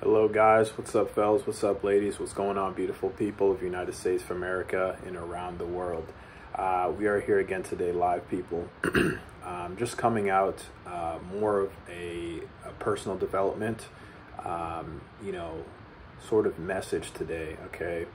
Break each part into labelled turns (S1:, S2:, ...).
S1: Hello, guys. What's up, fellas? What's up, ladies? What's going on, beautiful people of United States of America and around the world? Uh, we are here again today, live people. um, just coming out uh, more of a, a personal development, um, you know, sort of message today, okay?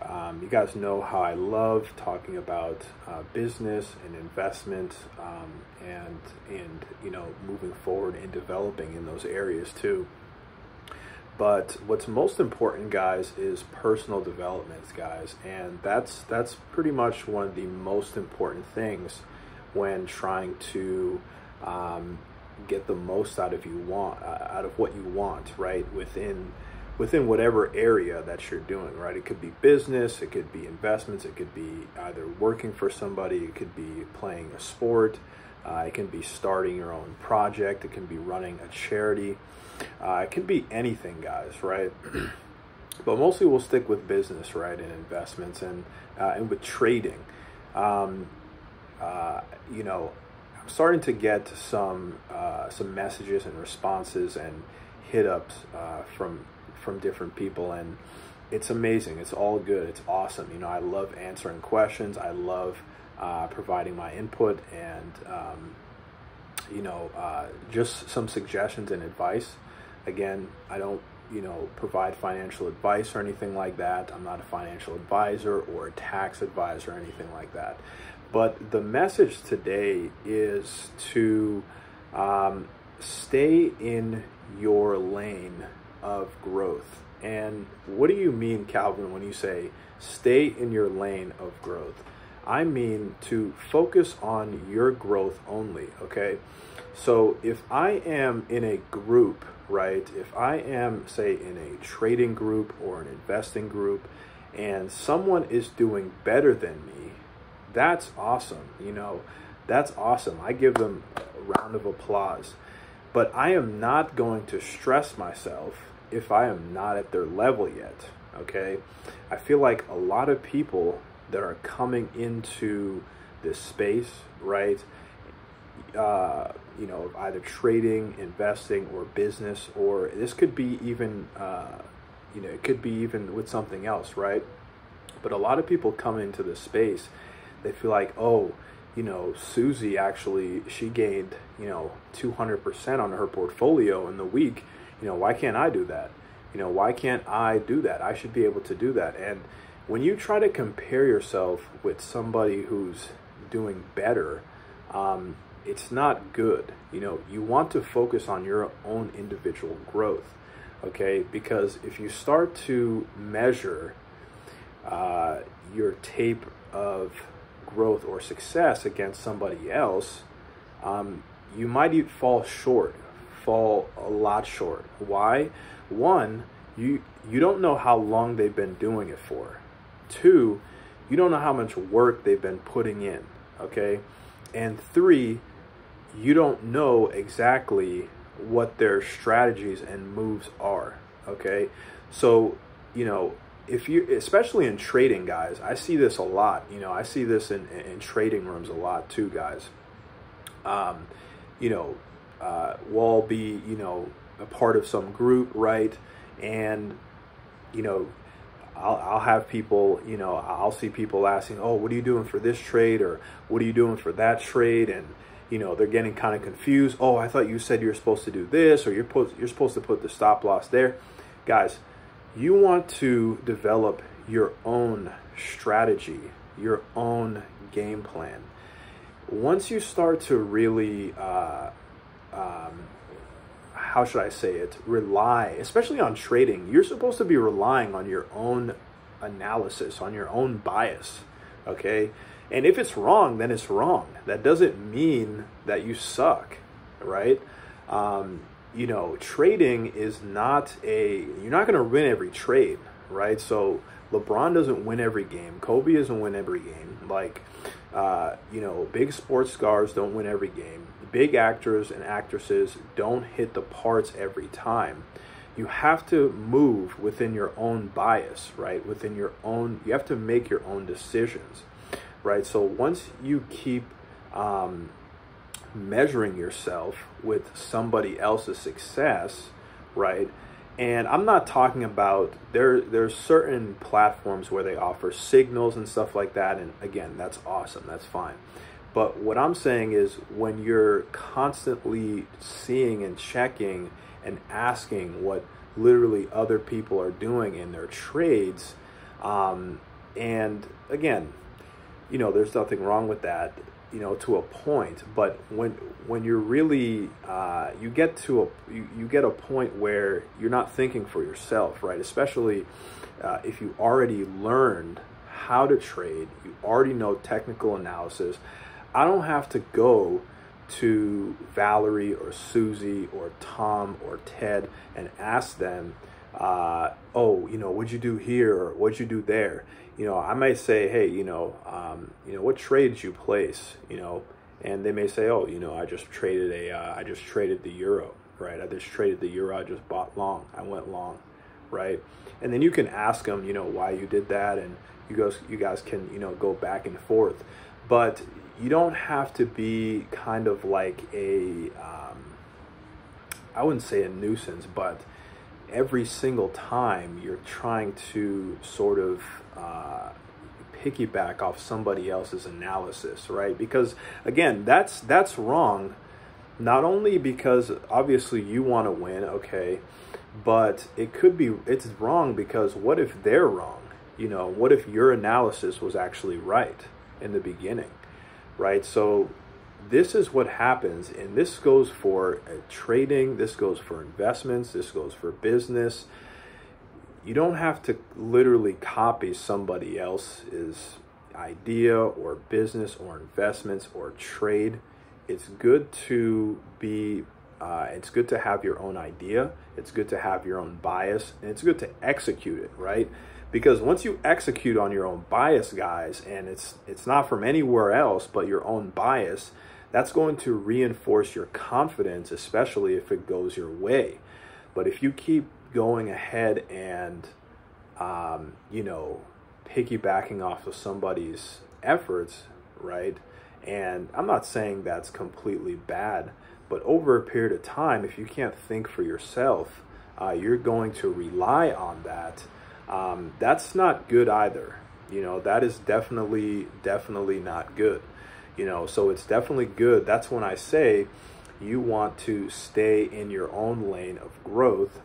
S1: Um, you guys know how I love talking about uh, business and investment um, and, and, you know, moving forward and developing in those areas too. But what's most important, guys, is personal development, guys, and that's that's pretty much one of the most important things when trying to um, get the most out of you want uh, out of what you want, right? Within within whatever area that you're doing, right? It could be business, it could be investments, it could be either working for somebody, it could be playing a sport, uh, it can be starting your own project, it can be running a charity uh, it can be anything, guys, right? but mostly we'll stick with business, right, and investments and uh, and with trading. Um, uh, you know, I'm starting to get some uh, some messages and responses and hit ups uh, from from different people, and it's amazing. It's all good. It's awesome. You know, I love answering questions. I love uh, providing my input and um, you know just some suggestions and advice. Again, I don't, you know, provide financial advice or anything like that. I'm not a financial advisor or a tax advisor or anything like that. But the message today is to um, stay in your lane of growth. And what do you mean, Calvin, when you say stay in your lane of growth? I mean to focus on your growth only, okay? So if I am in a group right? If I am, say, in a trading group or an investing group and someone is doing better than me, that's awesome. You know, that's awesome. I give them a round of applause. But I am not going to stress myself if I am not at their level yet. Okay. I feel like a lot of people that are coming into this space, right? Uh, you know, either trading, investing, or business, or this could be even, uh, you know, it could be even with something else, right? But a lot of people come into this space, they feel like, oh, you know, Susie actually, she gained, you know, 200% on her portfolio in the week. You know, why can't I do that? You know, why can't I do that? I should be able to do that. And when you try to compare yourself with somebody who's doing better, um, it's not good. You know, you want to focus on your own individual growth, okay? Because if you start to measure uh, your tape of growth or success against somebody else, um, you might fall short, fall a lot short. Why? One, you you don't know how long they've been doing it for. Two, you don't know how much work they've been putting in. Okay, and three, you don't know exactly what their strategies and moves are. Okay. So, you know, if you, especially in trading, guys, I see this a lot. You know, I see this in, in trading rooms a lot too, guys. Um, you know, uh, we'll be, you know, a part of some group, right? And, you know, I'll, I'll have people, you know, I'll see people asking, oh, what are you doing for this trade? Or what are you doing for that trade? And, you know, they're getting kind of confused. Oh, I thought you said you're supposed to do this or you're, supposed you're supposed to put the stop loss there. Guys, you want to develop your own strategy, your own game plan. Once you start to really, uh, um, how should I say it, rely, especially on trading, you're supposed to be relying on your own analysis, on your own bias, okay? And if it's wrong, then it's wrong. That doesn't mean that you suck, right? Um, you know, trading is not a, you're not going to win every trade, right? So LeBron doesn't win every game. Kobe doesn't win every game. Like, uh, you know, big sports stars don't win every game. Big actors and actresses don't hit the parts every time. You have to move within your own bias, right? Within your own, you have to make your own decisions right? So once you keep um, measuring yourself with somebody else's success, right? And I'm not talking about there. There's certain platforms where they offer signals and stuff like that. And again, that's awesome. That's fine. But what I'm saying is when you're constantly seeing and checking and asking what literally other people are doing in their trades, um, and again, you know, there's nothing wrong with that you know to a point. But when when you're really uh, you get to a you, you get a point where you're not thinking for yourself right? Especially uh, if you already learned how to trade you already know technical analysis i don't have to go to valerie or susie or tom or ted and ask them uh, oh you know what'd you do here or what'd you do there you know, I might say, hey, you know, um, you know, what trades you place, you know, and they may say, oh, you know, I just traded a, uh, I just traded the euro, right? I just traded the euro. I just bought long. I went long, right? And then you can ask them, you know, why you did that, and you guys, you guys can, you know, go back and forth, but you don't have to be kind of like a, um, I wouldn't say a nuisance, but every single time you're trying to sort of uh, piggyback off somebody else's analysis, right? Because again, that's that's wrong. Not only because obviously you want to win, okay, but it could be it's wrong because what if they're wrong? You know, what if your analysis was actually right in the beginning, right? So this is what happens, and this goes for uh, trading, this goes for investments, this goes for business. You don't have to literally copy somebody else's idea or business or investments or trade. It's good to be, uh, it's good to have your own idea. It's good to have your own bias, and it's good to execute it, right? Because once you execute on your own bias, guys, and it's it's not from anywhere else but your own bias, that's going to reinforce your confidence, especially if it goes your way. But if you keep going ahead and, um, you know, piggybacking off of somebody's efforts, right? And I'm not saying that's completely bad, but over a period of time, if you can't think for yourself, uh, you're going to rely on that. Um, that's not good either. You know, that is definitely, definitely not good you know so it's definitely good. That's when i say you want to stay in your own lane of growth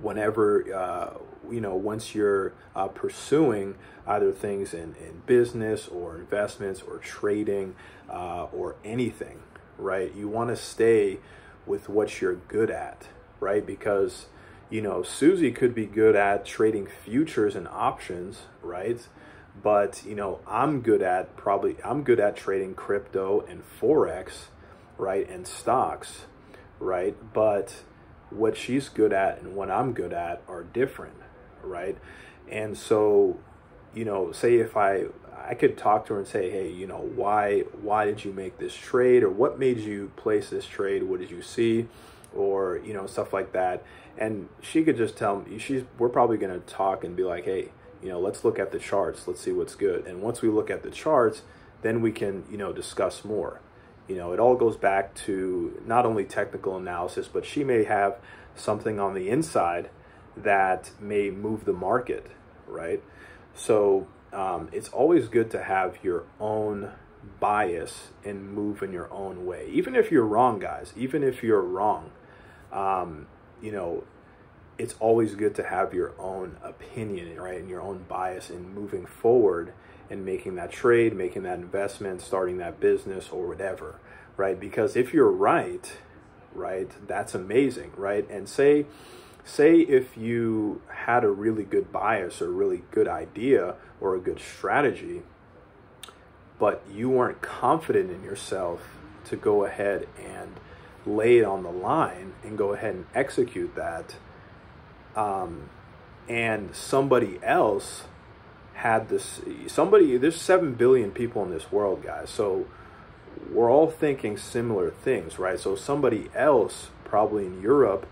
S1: whenever uh, you know once you're uh, pursuing either things in, in business or investments or trading uh, or anything right? You want to stay with what you're good at right? Because you know susie could be good at trading futures and options right but you know i'm good at probably i'm good at trading crypto and forex right and stocks right? But what she's good at and what i'm good at are different right? And so you know say if i i could talk to her and say hey you know why why did you make this trade? Or what made you place this trade? What did you see? Or you know stuff like that. And she could just tell me she's we're probably going to talk and be like hey you know, let's look at the charts, let's see what's good. And once we look at the charts, then we can, you know, discuss more. You know, it all goes back to not only technical analysis, but she may have something on the inside that may move the market, right? So um, it's always good to have your own bias and move in your own way. Even if you're wrong, guys, even if you're wrong, um, you know, it's always good to have your own opinion, right, and your own bias in moving forward and making that trade, making that investment, starting that business, or whatever, right? Because if you're right, right, that's amazing, right? And say, say if you had a really good bias or a really good idea or a good strategy, but you weren't confident in yourself to go ahead and lay it on the line and go ahead and execute that um, and somebody else had this somebody there's 7 billion people in this world guys. So we're all thinking similar things right? So somebody else probably in Europe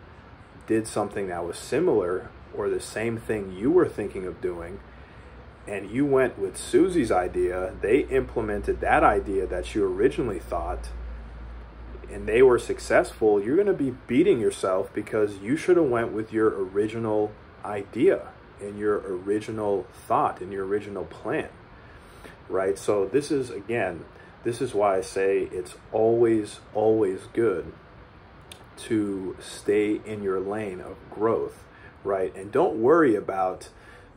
S1: did something that was similar or the same thing you were thinking of doing. And you went with Susie's idea. They implemented that idea that you originally thought and they were successful, you're going to be beating yourself because you should have went with your original idea and your original thought and your original plan. Right? So this is again, this is why I say it's always always good to stay in your lane of growth, right? And don't worry about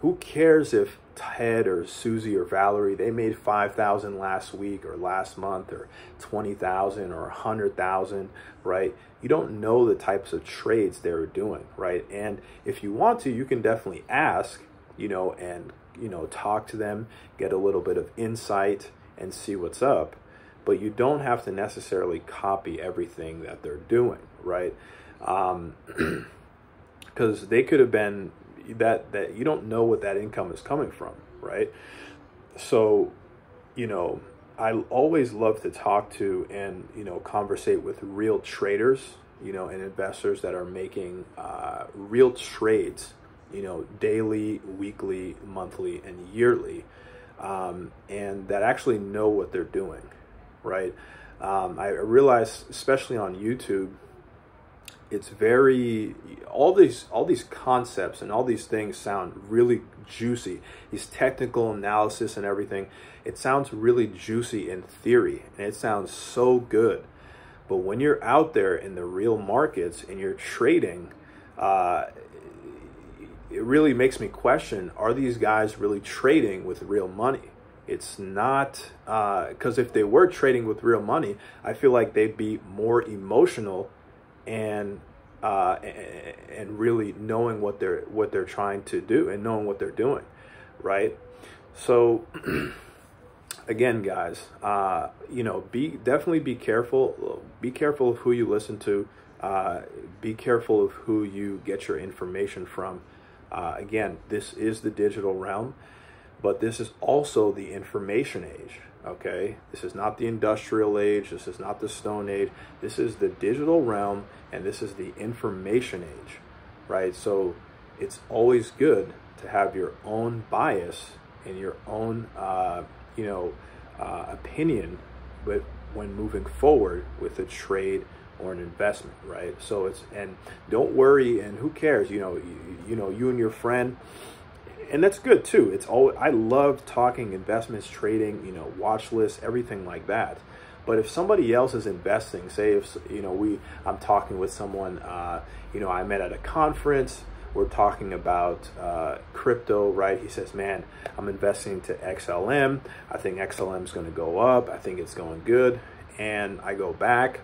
S1: who cares if Ted or Susie or Valerie they made 5,000 last week or last month or 20,000 or 100,000, right? You don't know the types of trades they're doing, right? And if you want to, you can definitely ask, you know, and you know, talk to them, get a little bit of insight and see what's up, but you don't have to necessarily copy everything that they're doing, right? Um, because they could have been that that you don't know what that income is coming from, right? So, you know, I always love to talk to and you know conversate with real traders, you know, and investors that are making uh, real trades, you know, daily, weekly, monthly, and yearly, um, and that actually know what they're doing, right? Um, I realize, especially on YouTube, it's very all these all these concepts and all these things sound really juicy. These technical analysis and everything it sounds really juicy in theory and it sounds so good. But when you're out there in the real markets and you're trading uh, it really makes me question are these guys really trading with real money? It's not because uh, if they were trading with real money i feel like they'd be more emotional and uh, and really knowing what they're what they're trying to do and knowing what they're doing, right? So again, guys, uh, you know, be definitely be careful. Be careful of who you listen to. Uh, be careful of who you get your information from. Uh, again, this is the digital realm, but this is also the information age. Okay, this is not the industrial age, this is not the stone age, this is the digital realm, and this is the information age, right? So it's always good to have your own bias and your own, uh, you know, uh, opinion, but when moving forward with a trade or an investment, right? So it's and don't worry, and who cares? You know, you, you know, you and your friend and that's good too. It's all I love talking investments, trading, you know, watch lists, everything like that. But if somebody else is investing, say if you know we, I'm talking with someone, uh, you know, I met at a conference. We're talking about uh, crypto, right? He says, "Man, I'm investing into XLM. I think XLM is going to go up. I think it's going good." And I go back.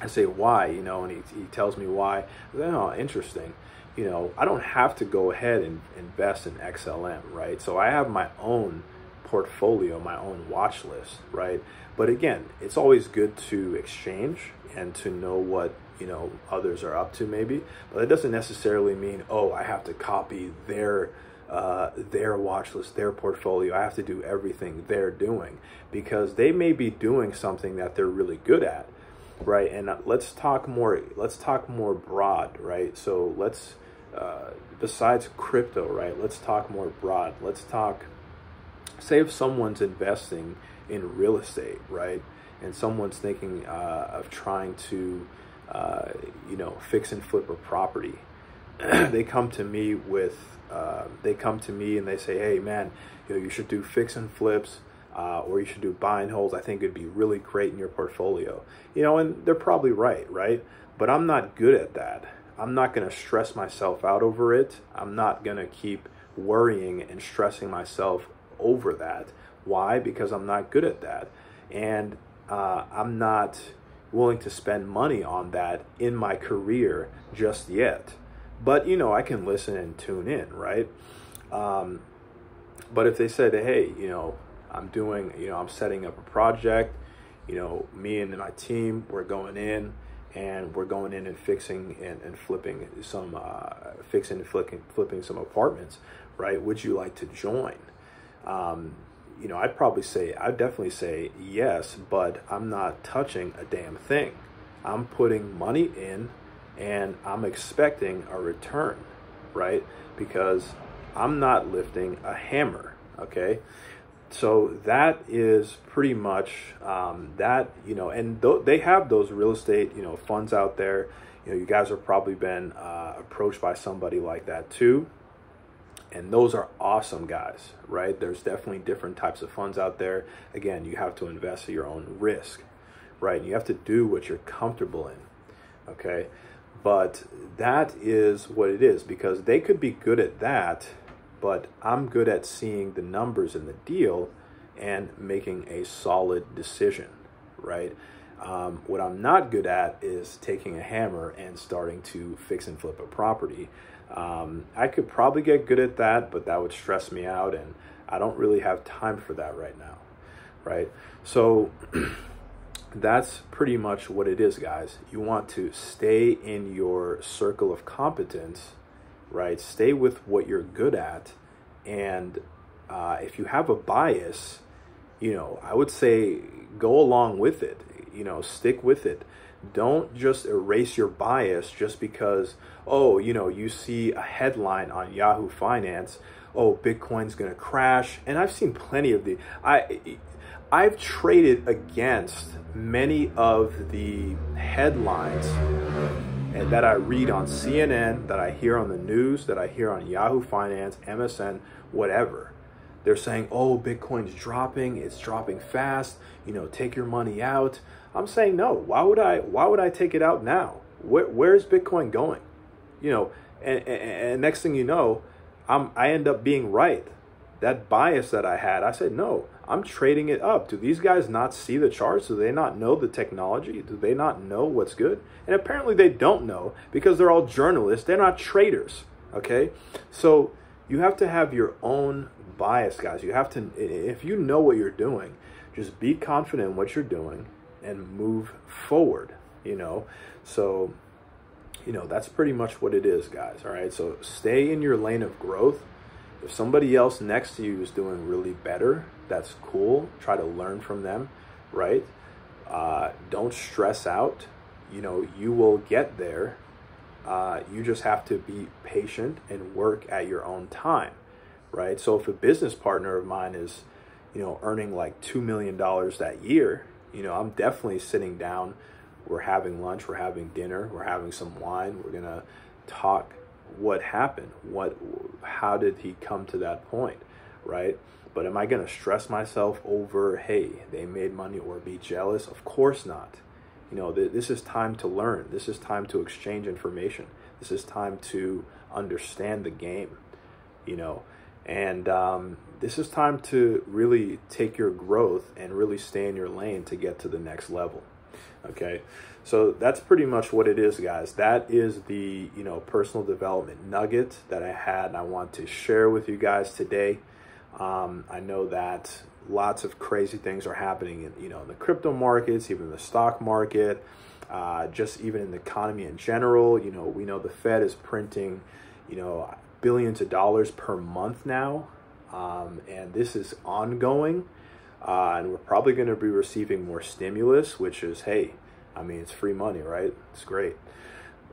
S1: I say, "Why?" You know, and he, he tells me why. Oh, interesting you know, I don't have to go ahead and invest in XLM, right? So I have my own portfolio, my own watch list, right? But again, it's always good to exchange and to know what, you know, others are up to maybe, but it doesn't necessarily mean, oh, I have to copy their uh, their watch list, their portfolio. I have to do everything they're doing because they may be doing something that they're really good at, right? And let's talk more. Let's talk more broad, right? So let's uh, besides crypto, right? Let's talk more broad. Let's talk, say if someone's investing in real estate, right? And someone's thinking uh, of trying to, uh, you know, fix and flip a property. they come to me with, uh, they come to me and they say, hey, man, you know, you should do fix and flips. Uh, or you should do buy and holds. I think it'd be really great in your portfolio. You know, and they're probably right, right? But I'm not good at that. I'm not going to stress myself out over it. I'm not going to keep worrying and stressing myself over that. Why? Because I'm not good at that. And uh, I'm not willing to spend money on that in my career just yet. But, you know, I can listen and tune in, right? Um, but if they said, hey, you know, I'm doing, you know, I'm setting up a project, you know, me and my team, we're going in and we're going in and fixing and, and flipping some uh, fixing and flipping flipping some apartments right? Would you like to join? Um, you know i'd probably say i'd definitely say yes but i'm not touching a damn thing. I'm putting money in and i'm expecting a return right? Because i'm not lifting a hammer okay so that is pretty much um, that you know and th- they have those real estate you know funds out there. You know you guys have probably been uh, approached by somebody like that too. And those are awesome guys right? There's definitely different types of funds out there. Again you have to invest at your own risk right? And you have to do what you're comfortable in okay? But that is what it is because they could be good at that but I'm good at seeing the numbers in the deal and making a solid decision, right? Um, what I'm not good at is taking a hammer and starting to fix and flip a property. Um, I could probably get good at that, but that would stress me out, and I don't really have time for that right now, right? So that's pretty much what it is, guys. You want to stay in your circle of competence right? Stay with what you're good at. And uh, if you have a bias, you know, I would say go along with it, you know, stick with it. Don't just erase your bias just because, oh, you know, you see a headline on Yahoo Finance, oh, Bitcoin's going to crash. And I've seen plenty of the, I, I've traded against many of the headlines and that I read on CNN, that I hear on the news, that I hear on Yahoo Finance, MSN, whatever. They're saying, "Oh, Bitcoin's dropping. It's dropping fast. You know, take your money out." I'm saying, "No. Why would I? Why would I take it out now? Where, where's Bitcoin going? You know?" And, and, and next thing you know, I'm I end up being right. That bias that I had, I said, "No. I'm trading it up. Do these guys not see the charts? Do they not know the technology? Do they not know what's good? And apparently they don't know because they're all journalists. They're not traders. Okay? So you have to have your own bias, guys. You have to, if you know what you're doing, just be confident in what you're doing and move forward, you know? So, you know, that's pretty much what it is, guys. All right? So stay in your lane of growth if somebody else next to you is doing really better, that's cool. Try to learn from them, right? Uh, don't stress out. You know, you will get there. Uh, you just have to be patient and work at your own time, right? So if a business partner of mine is, you know, earning like $2 million that year, you know, I'm definitely sitting down. We're having lunch, we're having dinner, we're having some wine, we're going to talk what happened what how did he come to that point right but am i going to stress myself over hey they made money or be jealous? Of course not. You know th- this is time to learn. This is time to exchange information. This is time to understand the game you know? And um, this is time to really take your growth and really stay in your lane to get to the next level Okay, so that's pretty much what it is, guys. That is the you know personal development nugget that I had, and I want to share with you guys today. Um, I know that lots of crazy things are happening in you know in the crypto markets, even the stock market, uh, just even in the economy in general. You know, we know the Fed is printing, you know, billions of dollars per month now, um, and this is ongoing. Uh, and we're probably going to be receiving more stimulus, which is, hey, I mean, it's free money, right? It's great.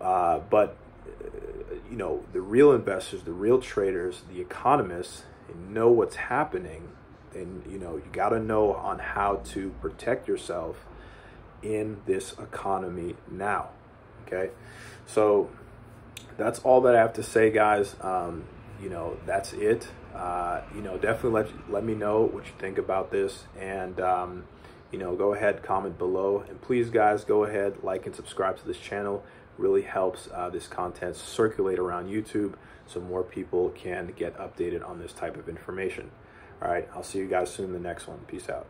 S1: Uh, but, uh, you know, the real investors, the real traders, the economists know what's happening. And, you know, you got to know on how to protect yourself in this economy now. Okay. So that's all that I have to say, guys. Um, you know, that's it. Uh, you know, definitely let let me know what you think about this, and um, you know, go ahead, comment below, and please, guys, go ahead, like and subscribe to this channel. Really helps uh, this content circulate around YouTube, so more people can get updated on this type of information. All right, I'll see you guys soon in the next one. Peace out.